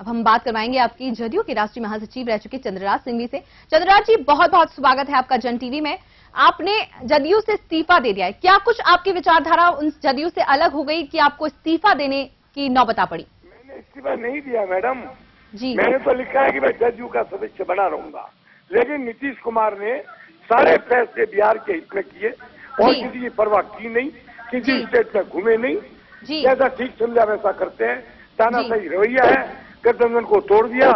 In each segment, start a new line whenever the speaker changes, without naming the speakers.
अब हम बात करवाएँगे आपकी जदयू के राष्ट्रीय महासचिव रह चुके चंद्रराज सिंघवी से। चंद्रराज जी बहुत बहुत स्वागत है आपका जन टीवी में। आपने जदयू से इस्तीफा दे दिया है। क्या कुछ आपकी विचारधारा उन जदयू से अलग हो गई कि आपको इस्तीफा देने की नौबता पड़ी?
मैंने इस्तीफा नहीं दिया मैडम।
जी।
मैंने तो लिखा है कि मैं जदयू का सदस्य बना रहूँगा। लेकिन नीतीश कुमार ने सारे फैसले बिहार के हित में किए और किसी की परवाह की नहीं किसी स्टेट में घूमे नहीं।
जी।
जैसा ठीक समझा वैसा करते हैं। ताना सही रवैया है। गठबंधन को तोड़ दिया।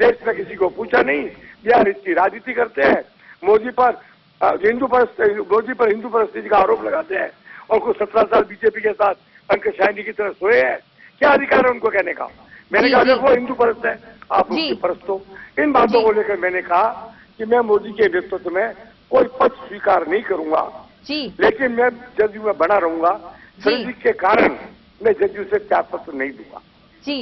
देश में किसी को पूछा नहीं। बिहार इसकी राजनीति करते हैं। मोदी पर हिंदू परस्त मोदी पर हिंदू परस्ती का आरोप लगाते हैं और कुछ सत्रह साल बीजेपी के साथ पंकज शाइनी की तरह सोए हैं। क्या अधिकार है उनको कहने का? मैंने कहा। देखो हिंदू परस्त है आप। उसके परस्त हो। इन बातों को लेकर मैंने कहा कि मैं मोदी के नेतृत्व में कोई पद स्वीकार नहीं करूँगा।
जी।
लेकिन मैं जदयू में बना रहूँगा।
जी।
के कारण मैं जदयू से त्याग पत्र नहीं दूँगा।
जी।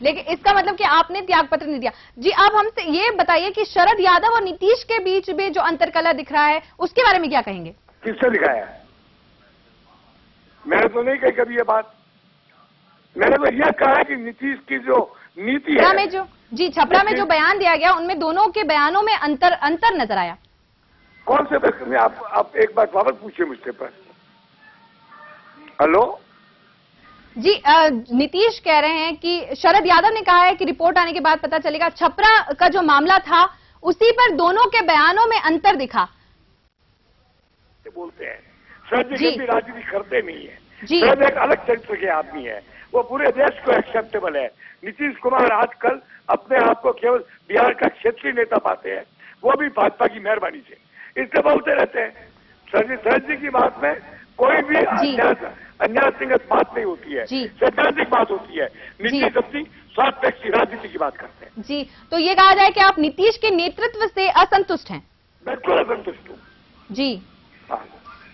लेकिन इसका मतलब कि आपने त्याग पत्र नहीं दिया। जी आप हमसे ये बताइए कि शरद यादव और नीतीश के बीच में जो अंतरकला दिख रहा है उसके बारे में क्या कहेंगे?
किससे दिखाया है? मैंने तो नहीं कही कभी ये बात। मैंने तो यह कहा है कि नीतीश की जो नीति है
में जो जी छपरा में जो बयान दिया गया उनमें दोनों के बयानों में अंतर अंतर नज़र आया।
कौन से प्रश्न में आप आप एक बार वापस पूछिए मुझसे पर। हेलो?
जी नीतीश कह रहे हैं कि शरद यादव ने कहा है कि रिपोर्ट आने के बाद पता चलेगा छपरा का जो मामला था उसी पर दोनों के बयानों में अंतर दिखा।
बोलते हैं। शरद
जी।
राजनीति करते नहीं है।
जी।
शरद एक अलग चरित्र के आदमी है। वो पूरे देश को एक्सेप्टेबल है। नीतीश कुमार आजकल अपने आप को केवल बिहार का क्षेत्रीय नेता पाते हैं। वो भी भाजपा की मेहरबानी से। इससे बोलते रहते हैं। शरद जी की बात में कोई भी
जी।
अन्याय अन्याय संगत बात नहीं होती है
जी।
सैद्धांतिक बात होती है नीतीश अपनी स्वास्थ्य की राजनीति की बात करते हैं।
जी। तो ये कहा जाए कि आप नीतीश के नेतृत्व से असंतुष्ट हैं।
बिल्कुल असंतुष्ट हूँ।
जी।
हाँ।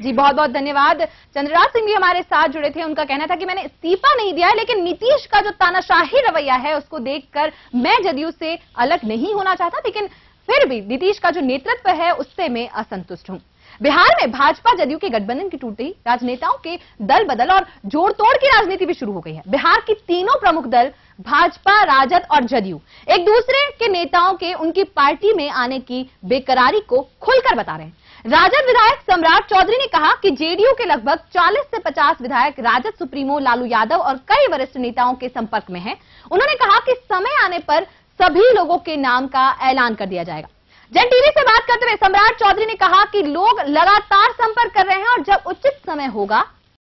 जी बहुत बहुत धन्यवाद। चंद्रराज सिंह भी हमारे साथ जुड़े थे उनका कहना था कि मैंने इस्तीफा नहीं दिया है लेकिन नीतीश का जो तानाशाही रवैया है उसको देखकर मैं जदयू से अलग नहीं होना चाहता लेकिन फिर भी नीतीश का जो नेतृत्व है उससे मैं असंतुष्ट हूँ। बिहार में भाजपा जदयू के गठबंधन की टूटी, राजनेताओं के दल बदल और जोड़ तोड़ की राजनीति भी शुरू हो गई है। बिहार की तीनों प्रमुख दल, भाजपा, राजद और जदयू, एक दूसरे के नेताओं के, उनकी पार्टी में आने की बेकरारी को खुलकर बता रहे हैं। राजद विधायक सम्राट चौधरी ने कहा कि जेडीयू के लगभग 40 से 50 विधायक राजद सुप्रीमो लालू यादव और कई वरिष्ठ नेताओं के संपर्क में हैं। उन्होंने कहा कि समय आने पर सभी लोगों के नाम का ऐलान कर दिया जाएगा। जन टीवी से बात करते हुए सम्राट चौधरी ने कहा कि लोग लगातार संपर्क कर रहे हैं और जब उचित समय होगा